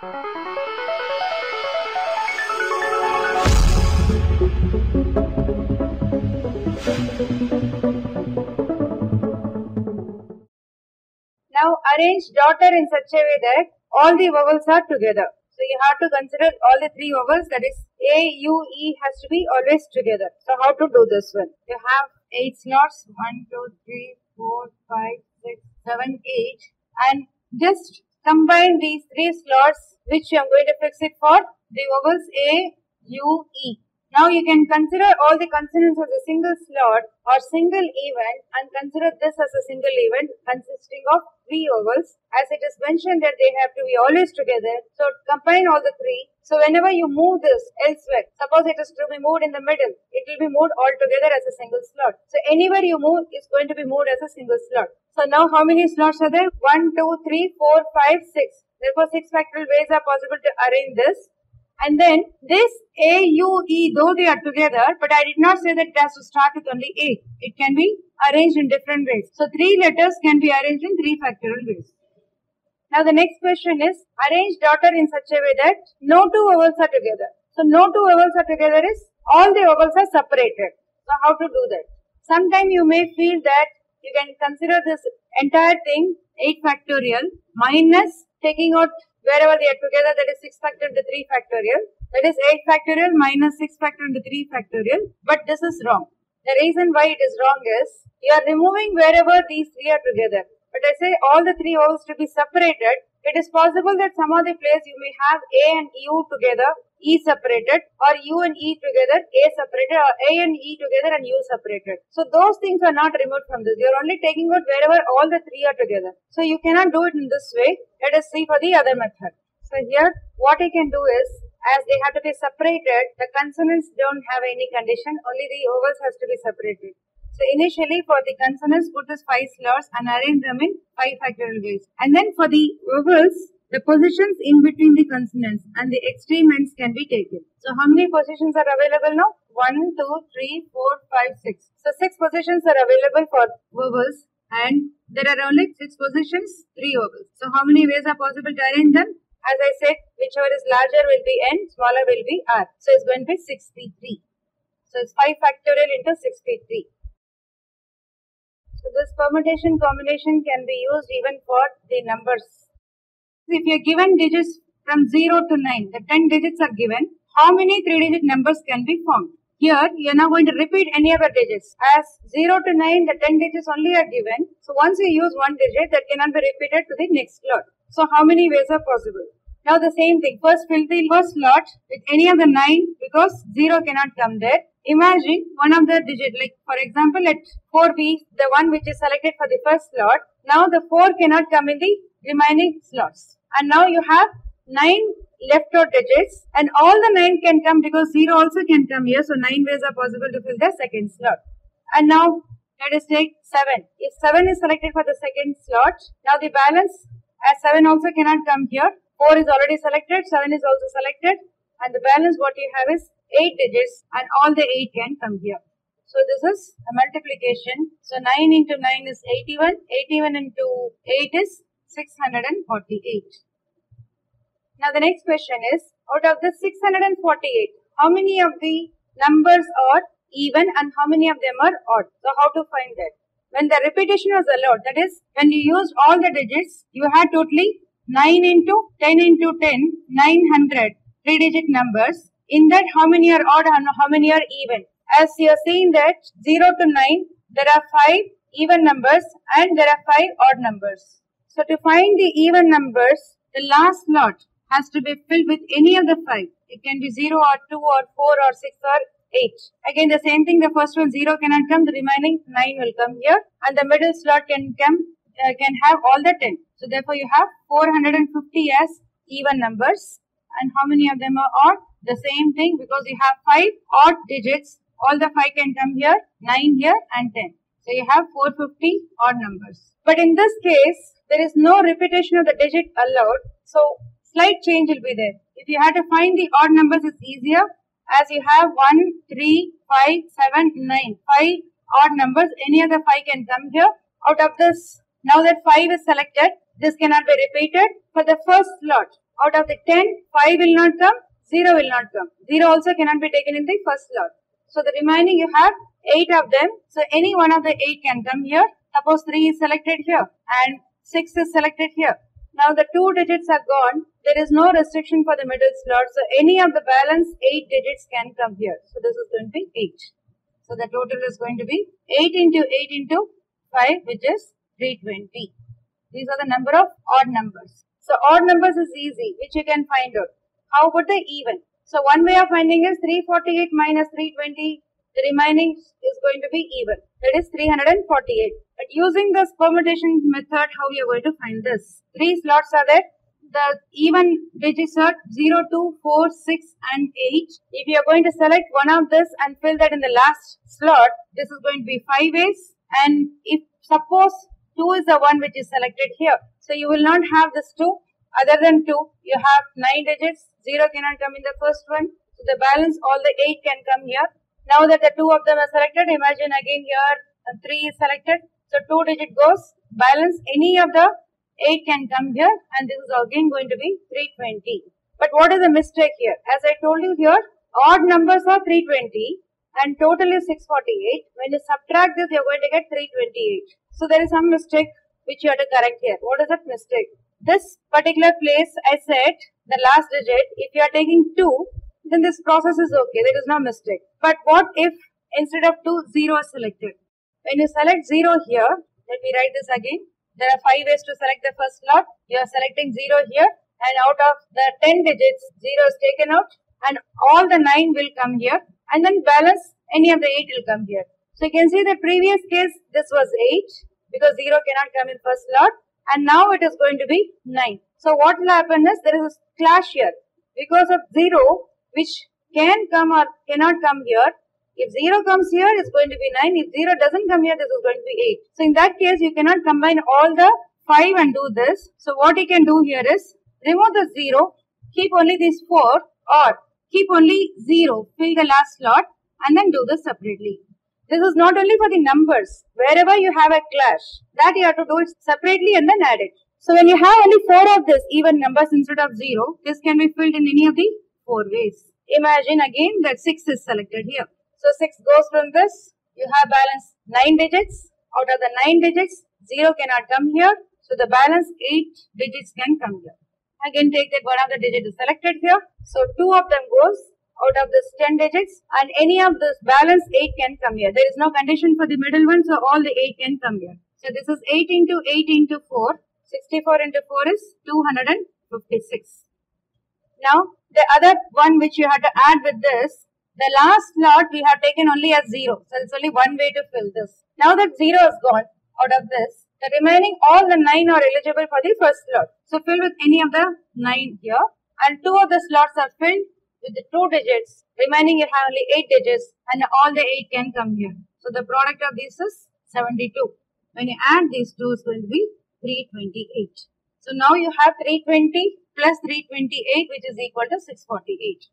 Now arrange daughter in such a way that all the vowels are together. So you have to consider all the three vowels that is A, U, E has to be always together. So how to do this one? You have eight slots, one, two, three, four, five, six, seven, eight and just combine these three slots which I am going to fix it for the vowels A, U, E. Now you can consider all the consonants as a single slot or single event and consider this as a single event consisting of three vowels as it is mentioned that they have to be always together. So combine all the three. So whenever you move this elsewhere, suppose it is to be moved in the middle, it will be moved all together as a single slot. So anywhere you move is going to be moved as a single slot. So now how many slots are there? One, two, three, four, five, six. Therefore six factorial ways are possible to arrange this. And then this A, U, E, though they are together, but I did not say that it has to start with only A. It can be arranged in different ways. So three letters can be arranged in three factorial ways. Now the next question is arrange daughter in such a way that no two vowels are together. So no two vowels are together is all the vowels are separated. So how to do that? Sometime you may feel that you can consider this entire thing 8 factorial minus taking out wherever they are together that is 6 factorial into 3 factorial. That is 8 factorial minus 6 factorial into 3 factorial. But this is wrong. The reason why it is wrong is you are removing wherever these three are together. But I say all the three vowels to be separated. It is possible that some of the place you may have A and U together E separated or U and E together, A separated or A and E together and U separated. So those things are not removed from this. You are only taking out wherever all the three are together. So you cannot do it in this way. Let us see for the other method. So here what I can do is as they have to be separated, the consonants don't have any condition, only the vowels has to be separated. So initially for the consonants, put this five slots and arrange them in five factorial ways. And then for the vowels, the positions in between the consonants and the extreme ends can be taken. So how many positions are available now? 1, 2, 3, 4, 5, 6. So 6 positions are available for vowels and there are only 6 positions, 3 vowels. So how many ways are possible to arrange them? As I said, whichever is larger will be N, smaller will be R. So it's going to be 63. So it's 5 factorial into 63. So this permutation combination can be used even for the numbers if you are given digits from 0 to 9, the 10 digits are given, how many 3 digit numbers can be formed? Here, you are not going to repeat any other digits. As 0 to 9, the 10 digits only are given. So once you use one digit, that cannot be repeated to the next slot. So how many ways are possible? Now the same thing. First fill the first slot with any of the 9 because 0 cannot come there. Imagine one of the digit like for example at 4B, the one which is selected for the first slot. Now the 4 cannot come in the remaining slots and now you have 9 left out digits and all the 9 can come because 0 also can come here. So 9 ways are possible to fill the second slot. And now let us take 7. If 7 is selected for the second slot, now the balance as 7 also cannot come here. 4 is already selected, 7 is also selected and the balance what you have is 8 digits and all the 8 can come here. So this is a multiplication. So 9 into 9 is 81, 81 into 8 is 648. Now the next question is, out of the 648, how many of the numbers are even and how many of them are odd? So how to find that? When the repetition was allowed, that is, when you used all the digits, you had totally 9 into 10 into 10, 900 three digit numbers. In that, how many are odd and how many are even? As you are seeing that 0 to 9, there are 5 even numbers and there are 5 odd numbers. So to find the even numbers, the last slot has to be filled with any of the five. It can be 0 or 2 or 4 or 6 or 8. Again, the same thing, the first one 0 cannot come, the remaining 9 will come here and the middle slot can come, uh, can have all the 10. So therefore you have 450 as even numbers and how many of them are odd? The same thing because you have 5 odd digits, all the 5 can come here, 9 here and 10. So you have 450 odd numbers. But in this case, there is no repetition of the digit allowed. So slight change will be there. If you had to find the odd numbers, it's easier as you have 1, 3, 5, 7, 9. 5 odd numbers, any other 5 can come here. Out of this, now that 5 is selected, this cannot be repeated. For the first slot, Out of the 10, 5 will not come, 0 will not come. 0 also cannot be taken in the first slot. So the remaining you have 8 of them. So any one of the 8 can come here. Suppose 3 is selected here and 6 is selected here. Now the 2 digits are gone. There is no restriction for the middle slot. So any of the balance 8 digits can come here. So this is going to be 8. So the total is going to be 8 into 8 into 5 which is 320. These are the number of odd numbers. So odd numbers is easy which you can find out. How about the even? So one way of finding is 348 minus 320. The remaining is going to be even. That is 348. But using this permutation method, how you are going to find this? Three slots are there. The even digits are 0, 2, 4, 6 and 8. If you are going to select one of this and fill that in the last slot, this is going to be 5 ways. And if suppose 2 is the one which is selected here. So you will not have this 2 other than 2, you have 9 digits, 0 cannot come in the first one. So the balance, all the 8 can come here. Now that the 2 of them are selected, imagine again here uh, 3 is selected. So 2 digit goes, balance any of the 8 can come here and this is again going to be 320. But what is the mistake here? As I told you here, odd numbers are 320 and total is 648. When you subtract this, you are going to get 328. So there is some mistake which you have to correct here. What is that mistake? This particular place I said the last digit, if you are taking 2, then this process is okay. There is no mistake. But what if instead of 2, 0 is selected? When you select 0 here, let me write this again. There are 5 ways to select the first slot. You are selecting 0 here and out of the 10 digits, 0 is taken out and all the 9 will come here and then balance any of the 8 will come here. So you can see the previous case, this was 8 because 0 cannot come in first slot and now it is going to be 9. So what will happen is there is a clash here because of 0 which can come or cannot come here. If 0 comes here, it's going to be 9. If 0 doesn't come here, this is going to be 8. So in that case, you cannot combine all the 5 and do this. So what you can do here is remove the 0, keep only these 4 or keep only 0, fill the last slot and then do this separately. This is not only for the numbers. Wherever you have a clash, that you have to do it separately and then add it. So when you have only four of this even numbers instead of zero, this can be filled in any of the four ways. Imagine again that six is selected here. So six goes from this. You have balance nine digits. Out of the nine digits, zero cannot come here. So the balance eight digits can come here. Again take that one of the digits is selected here. So two of them goes out of this 10 digits and any of this balance 8 can come here. There is no condition for the middle one, so all the 8 can come here. So this is 8 into 8 into 4. 64 into 4 is 256. Now, the other one which you have to add with this, the last slot we have taken only as 0. So, it's only one way to fill this. Now that 0 is gone out of this, the remaining all the 9 are eligible for the first slot. So, fill with any of the 9 here. And two of the slots are filled with the two digits, remaining you have only eight digits and all the eight can come here. So the product of this is 72. When you add these two, going to be 328. So now you have 320 plus 328 which is equal to 648.